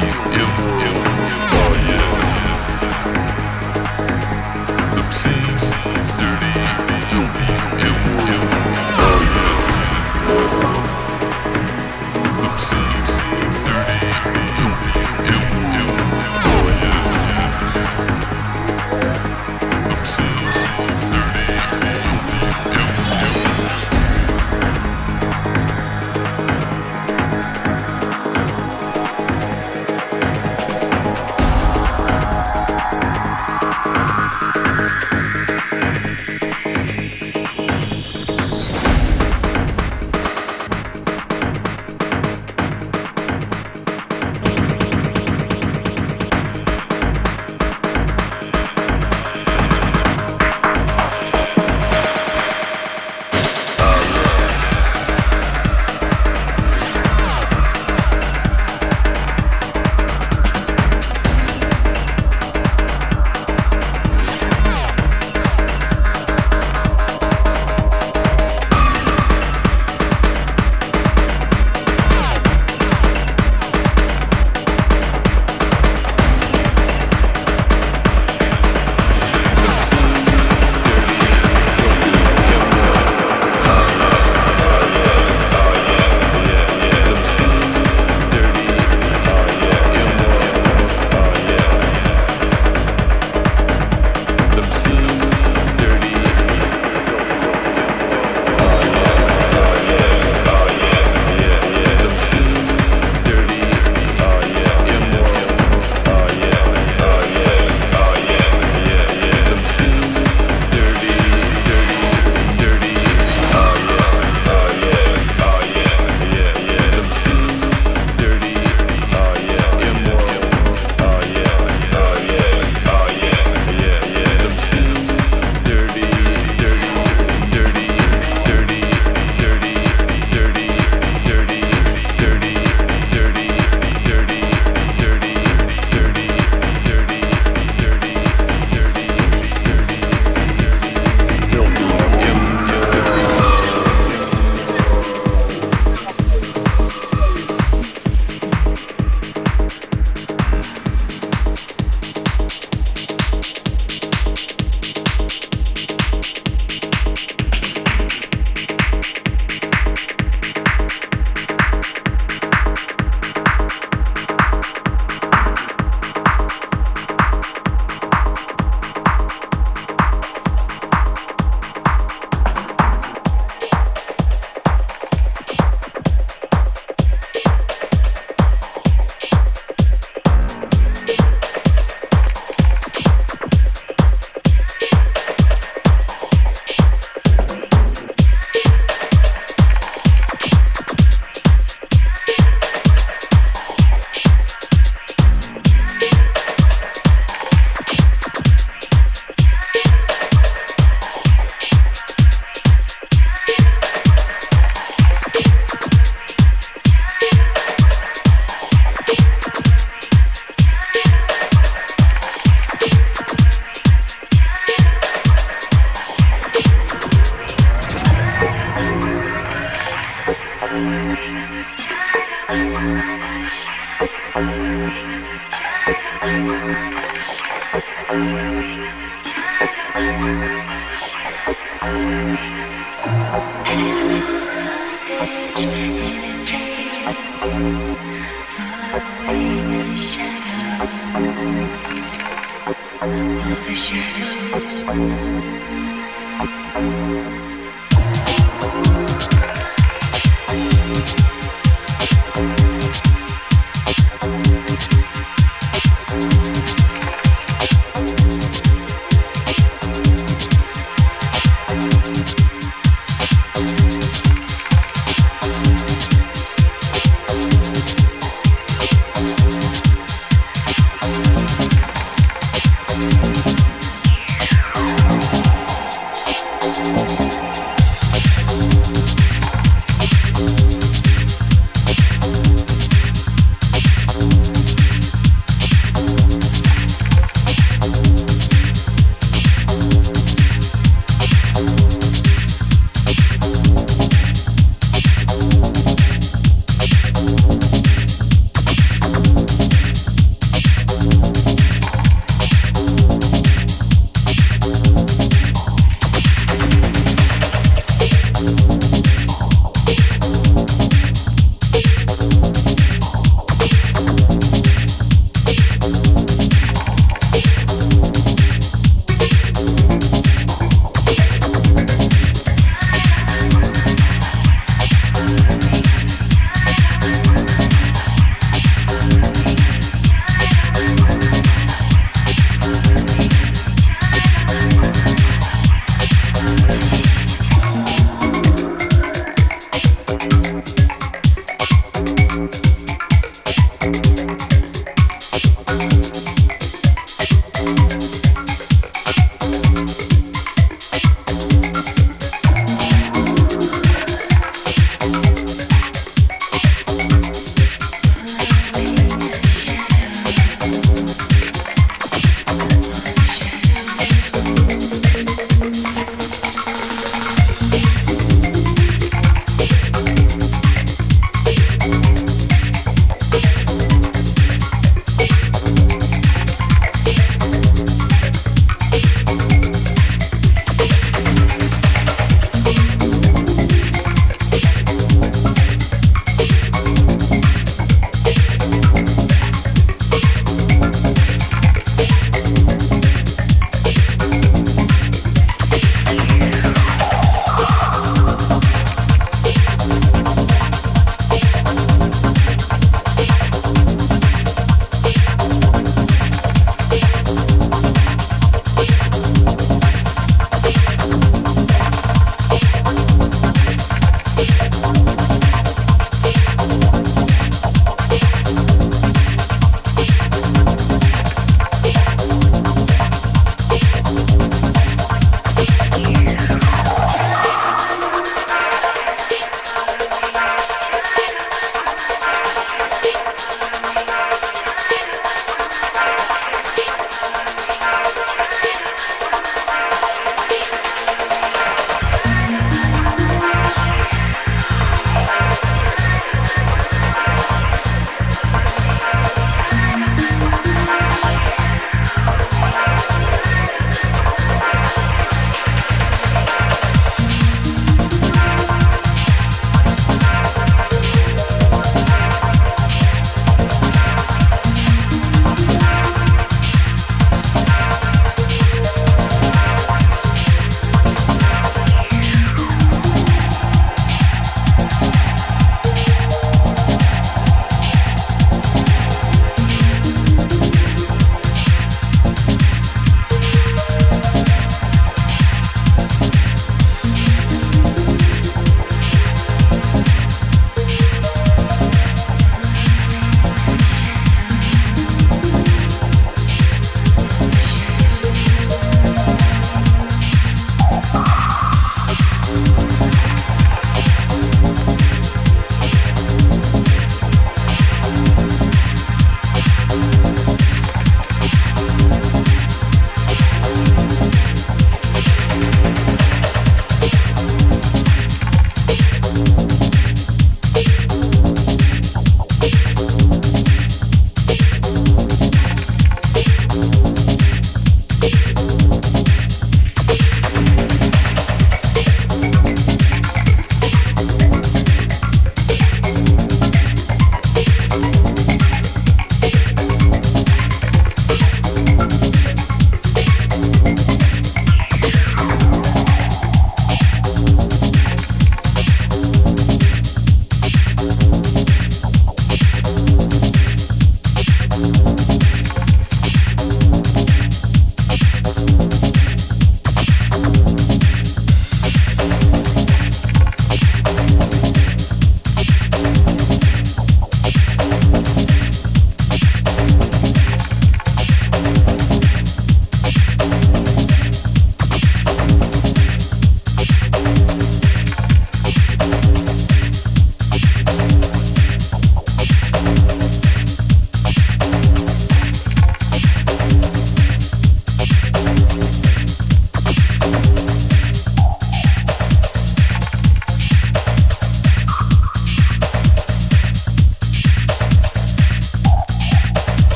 the